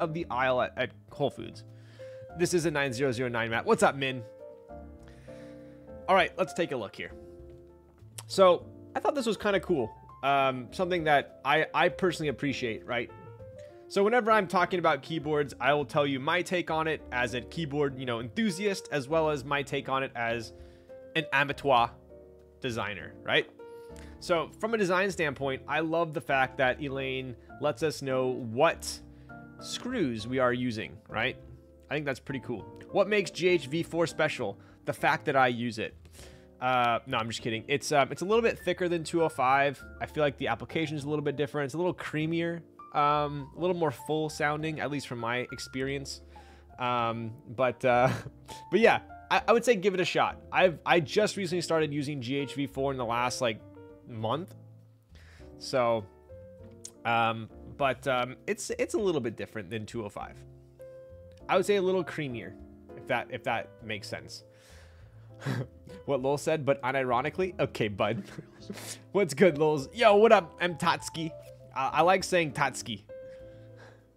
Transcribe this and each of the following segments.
of the aisle at, at Whole Foods. This is a 9009 map. What's up, Min? All right, let's take a look here. So I thought this was kind of cool. Um, something that I, I personally appreciate, right? So whenever I'm talking about keyboards, I will tell you my take on it as a keyboard, you know, enthusiast, as well as my take on it as an amateur designer, right? So from a design standpoint, I love the fact that Elaine lets us know what screws we are using, right? I think that's pretty cool. What makes GHV4 special? The fact that I use it. Uh, no, I'm just kidding. It's um, it's a little bit thicker than 205. I feel like the application is a little bit different. It's a little creamier, um, a little more full sounding, at least from my experience. Um, but uh, but yeah, I, I would say give it a shot. I've I just recently started using GHV4 in the last like month, so um, but um, it's it's a little bit different than 205. I would say a little creamier, if that if that makes sense. what Lowell said, but unironically. Okay, bud. What's good, Lowell's? Yo, what up? I'm Tatsuki. I, I like saying Tatsuki.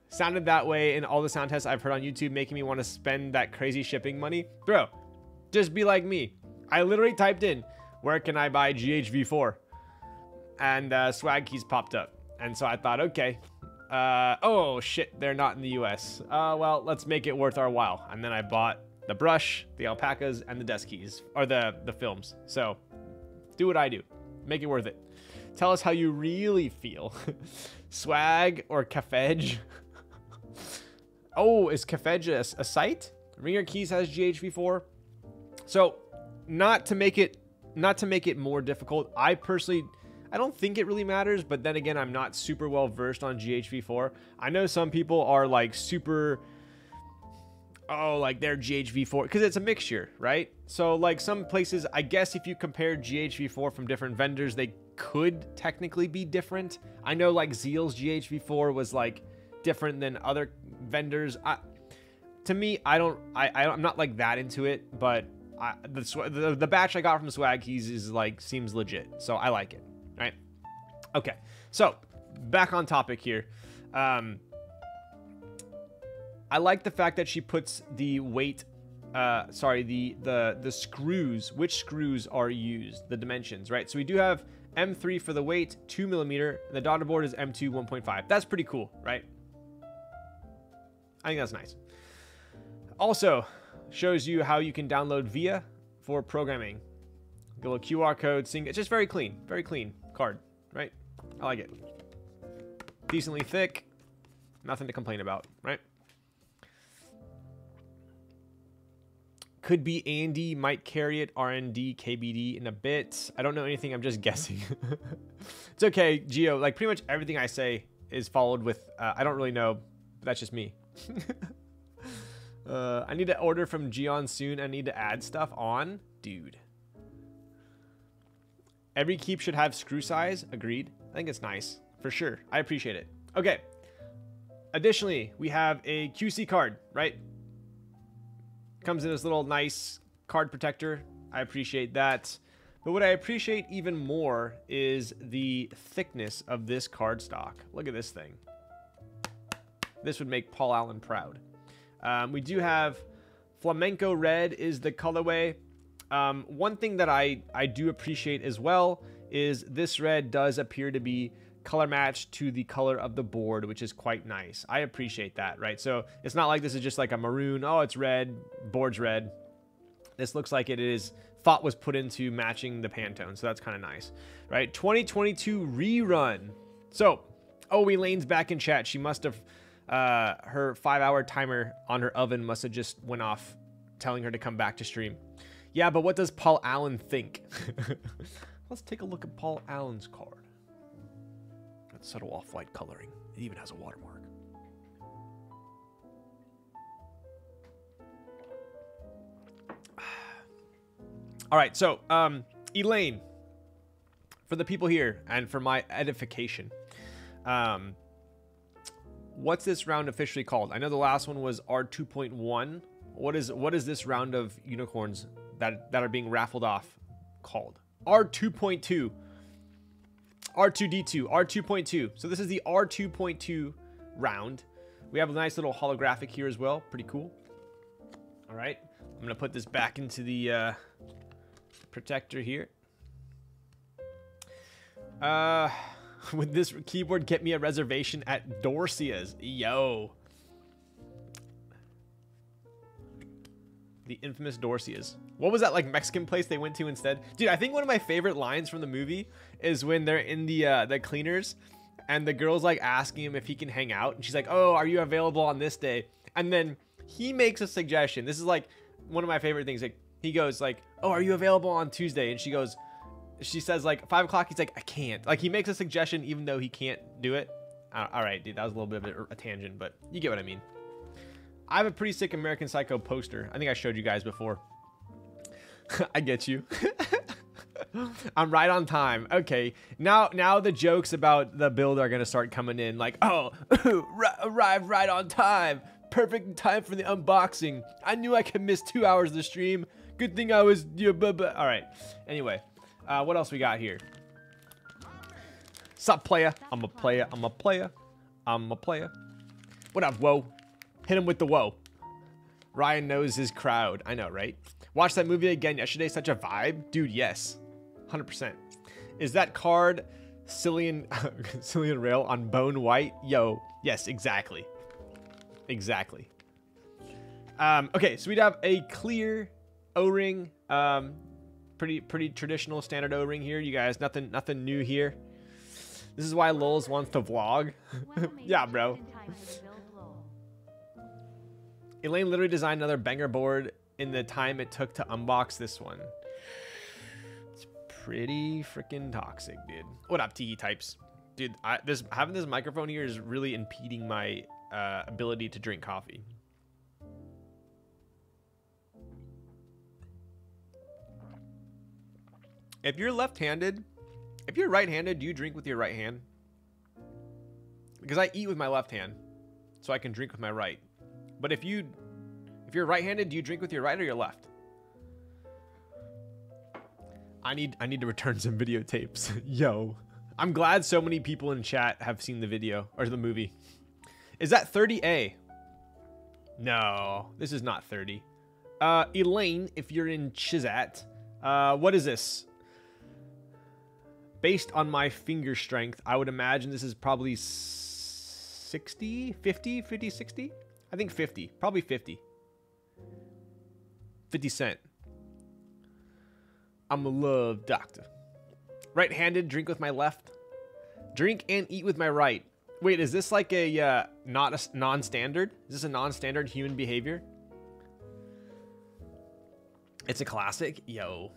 Sounded that way in all the sound tests I've heard on YouTube, making me want to spend that crazy shipping money. Bro, just be like me. I literally typed in, where can I buy GHV4? And uh, swag keys popped up. And so I thought, okay, uh, oh shit, they're not in the US. Uh, well, let's make it worth our while. And then I bought the brush, the alpacas, and the desk keys, or the, the films. So do what I do. Make it worth it. Tell us how you really feel. Swag or Cafedge? oh, is Cafedge a, a site? Ringer Keys has GHV4. So not to make it not to make it more difficult, I personally I don't think it really matters, but then again, I'm not super well versed on GHV4. I know some people are like super oh, like they're GHV4 because it's a mixture, right? So like some places, I guess if you compare GHV4 from different vendors, they could technically be different. I know like Zeal's GHV4 was like different than other vendors. I, to me, I don't, I, I am not like that into it, but I, the, the the batch I got from Swag Keys is like seems legit, so I like it? Okay, so back on topic here. Um, I like the fact that she puts the weight, uh, sorry, the the the screws. Which screws are used? The dimensions, right? So we do have M3 for the weight, two millimeter. And the daughter board is M2 1.5. That's pretty cool, right? I think that's nice. Also, shows you how you can download VIA for programming. The little QR code, seeing it's just very clean, very clean card? I like it. Decently thick. Nothing to complain about, right? Could be Andy might carry it, RND, KBD in a bit. I don't know anything, I'm just guessing. it's okay, Geo. Like, pretty much everything I say is followed with, uh, I don't really know. that's just me. uh, I need to order from Geon soon. I need to add stuff on. Dude. Every keep should have screw size. Agreed. I think it's nice. For sure. I appreciate it. Okay. Additionally, we have a QC card, right? Comes in this little nice card protector. I appreciate that. But what I appreciate even more is the thickness of this card stock. Look at this thing. This would make Paul Allen proud. Um, we do have Flamenco Red is the colorway. Um, one thing that I, I do appreciate as well is this red does appear to be color matched to the color of the board, which is quite nice. I appreciate that, right? So it's not like this is just like a maroon, oh, it's red, board's red. This looks like it is thought was put into matching the Pantone, so that's kind of nice, right? 2022 rerun. So, oh, Elaine's back in chat. She must have, uh, her five hour timer on her oven must have just went off telling her to come back to stream. Yeah, but what does Paul Allen think? Let's take a look at Paul Allen's card. That subtle off-white coloring. It even has a watermark. All right, so um, Elaine, for the people here and for my edification, um, what's this round officially called? I know the last one was R2.1. What is what is this round of unicorns that, that are being raffled off called. R2.2. R2D2, R2.2. So this is the R2.2 round We have a nice little holographic here as well. Pretty cool. All right. I'm going to put this back into the uh, protector here. Uh, would this keyboard get me a reservation at Dorsia's? Yo. The infamous Dorsia's. What was that like Mexican place they went to instead? Dude, I think one of my favorite lines from the movie is when they're in the uh, the cleaners and the girl's like asking him if he can hang out and she's like, "Oh, are you available on this day?" And then he makes a suggestion. This is like one of my favorite things. Like he goes like, "Oh, are you available on Tuesday?" And she goes, she says like five o'clock. He's like, "I can't." Like he makes a suggestion even though he can't do it. Uh, all right, dude, that was a little bit of a, a tangent, but you get what I mean. I have a pretty sick American Psycho poster. I think I showed you guys before. I get you. I'm right on time. Okay. Now now the jokes about the build are to start coming in like, "Oh, arrive right on time. Perfect time for the unboxing. I knew I could miss 2 hours of the stream. Good thing I was you know, All right. Anyway, uh, what else we got here? Sup, player? I'm a player. I'm a player. I'm a player. What up, whoa? Hit him with the whoa. Ryan knows his crowd. I know, right? Watch that movie again yesterday. Such a vibe. Dude, yes. 100%. Is that card Silian, Silian Rail on Bone White? Yo, yes, exactly. Exactly. Um, okay, so we'd have a clear O-ring. Um, pretty pretty traditional standard O-ring here. You guys, nothing nothing new here. This is why Lulz wants to vlog. yeah, bro. Elaine literally designed another banger board in the time it took to unbox this one. It's pretty freaking toxic, dude. What up, TE types? Dude, I, this having this microphone here is really impeding my uh, ability to drink coffee. If you're left-handed, if you're right-handed, do you drink with your right hand? Because I eat with my left hand, so I can drink with my right. But if you if you're right-handed, do you drink with your right or your left? I need I need to return some videotapes. Yo. I'm glad so many people in chat have seen the video or the movie. Is that 30A? No, this is not 30. Uh, Elaine, if you're in Chizat, uh, what is this? Based on my finger strength, I would imagine this is probably 60, 50, 50, 60? I think 50. Probably 50. 50 Cent. I'm a love doctor. Right handed, drink with my left. Drink and eat with my right. Wait, is this like a uh, not a non standard? Is this a non standard human behavior? It's a classic? Yo.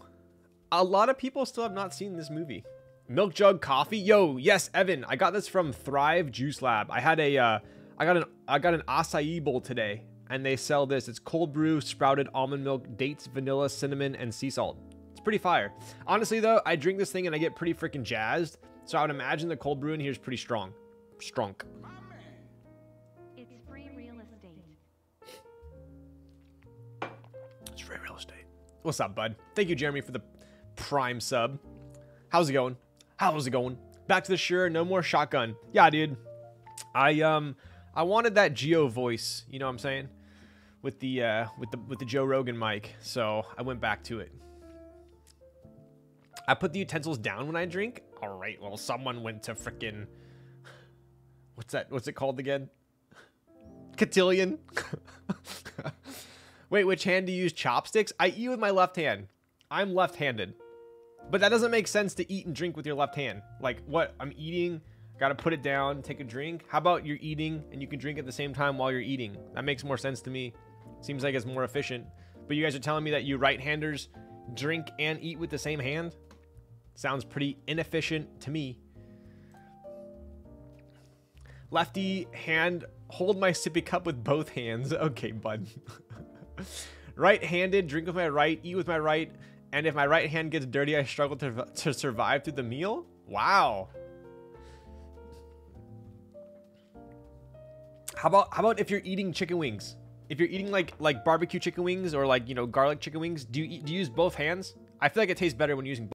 A lot of people still have not seen this movie. Milk jug coffee? Yo, yes, Evan. I got this from Thrive Juice Lab. I had a, uh, I got an, I got an acai bowl today, and they sell this. It's cold brew, sprouted almond milk, dates, vanilla, cinnamon, and sea salt. It's pretty fire. Honestly, though, I drink this thing and I get pretty freaking jazzed. So I would imagine the cold brew in here is pretty strong. Strong. It's free real estate. It's free real estate. What's up, bud? Thank you, Jeremy, for the prime sub. How's it going? How's it going? Back to the sure, no more shotgun. Yeah, dude. I um I wanted that Geo voice, you know what I'm saying? With the uh with the with the Joe Rogan mic. So I went back to it. I put the utensils down when I drink. All right. Well, someone went to frickin' What's that? What's it called again? Cotillion. Wait, which hand do you use chopsticks? I eat with my left hand. I'm left-handed. But that doesn't make sense to eat and drink with your left hand. Like, what? I'm eating, gotta put it down, take a drink. How about you're eating and you can drink at the same time while you're eating? That makes more sense to me. Seems like it's more efficient. But you guys are telling me that you right-handers drink and eat with the same hand? Sounds pretty inefficient to me. Lefty hand, hold my sippy cup with both hands. Okay, bud. Right-handed, drink with my right, eat with my right, and if my right hand gets dirty, I struggle to, to survive through the meal? Wow. How about how about if you're eating chicken wings? If you're eating like like barbecue chicken wings or like, you know, garlic chicken wings, do you do you use both hands? I feel like it tastes better when using